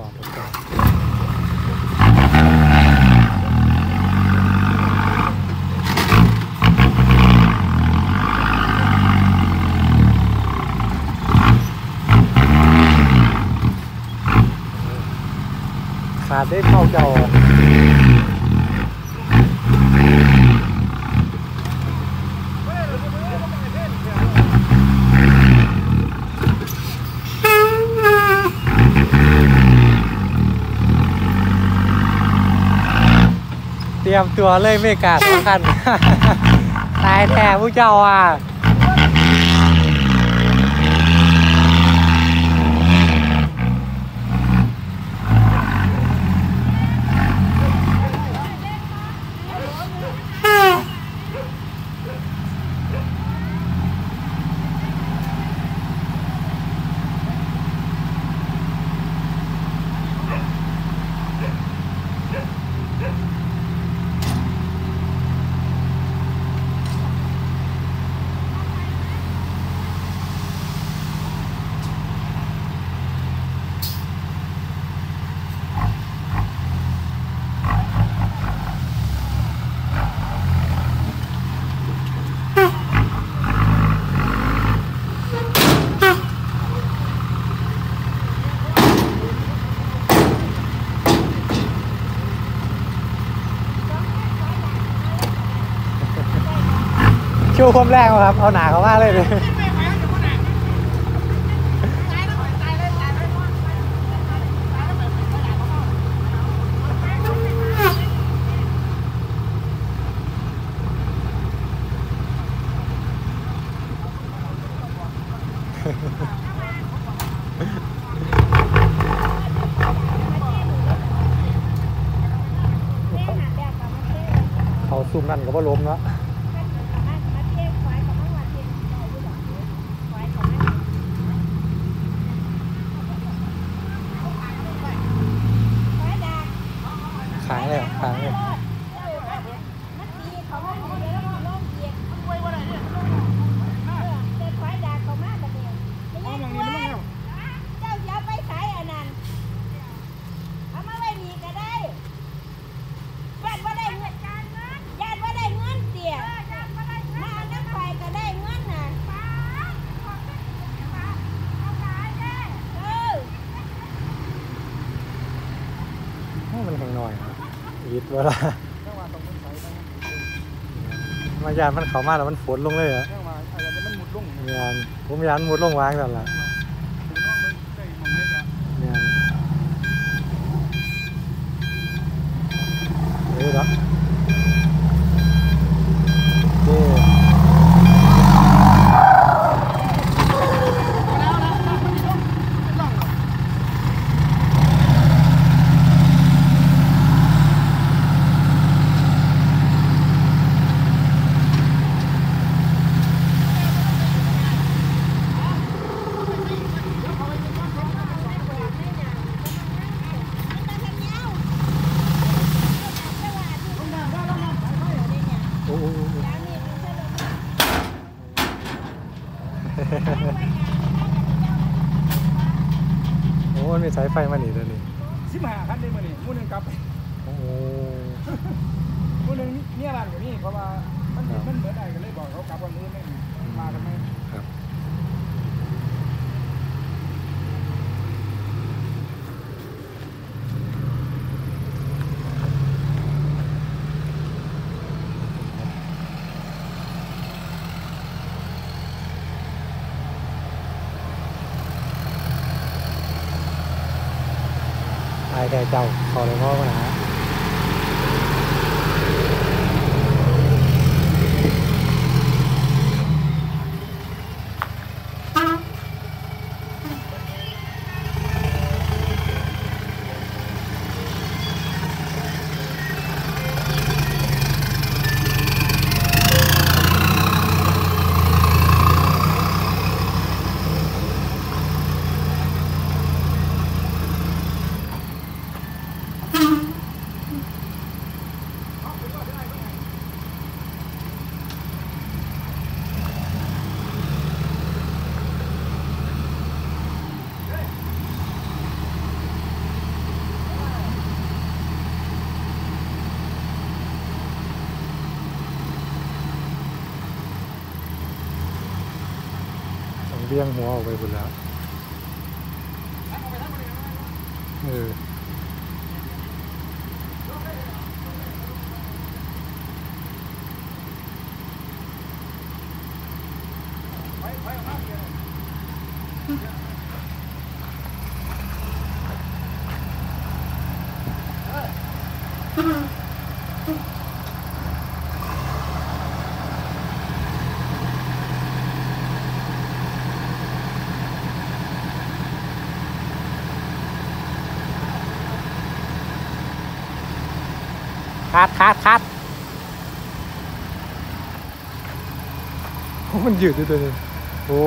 ตลอดเลยครับขาดได้เข้าเจ้า ตรียมตัวเลยไม่กาดสำคัญตายแท้ผู้เจ้าอะ ชูความแรงครับ เอาหนาเขามากเลยเลยเขาซุ่มนั่นก็บ่ล้มเนาะ ขายเลยเหรอขายเลย เจ้าอย่าไปขายอันนั้นเอามาไว้นี่ก็ได้ยันว่าได้เงินยันว่าได้เงินเสียมาเอาน้ำไฟก็ได้เงินน่ะเออ โอ้มันแห้งหน่อยนะยิ ดเวลามายานมันเข้ามาแล้วมันฝนลงเลยเหรอแค่ว่าอาจจะมันหมุดลงยานผมยานมุดลงวางกันละถึงน้องมันใส่มองเล็กอะยานเฮ้ยแล้ว มันมีสายไฟมาหนีตัวนี้สิบห้าคันได้มื้อนี้มื้อหนึงกลับโอ้โหมื้อหนึงเนี่ยบ้านกับนี่เพราะว่ามันครับมันเหมือนได้ก็เลยบอกเขากลับวันมื้อนึงมากันไหมครับ อายใจเจ้าขอเลยพ่อมาหา เลี้ยงหัวออกไปหมดแล้ว เออ คัดคัดคัดโอ้มันยืดด้วยโอ้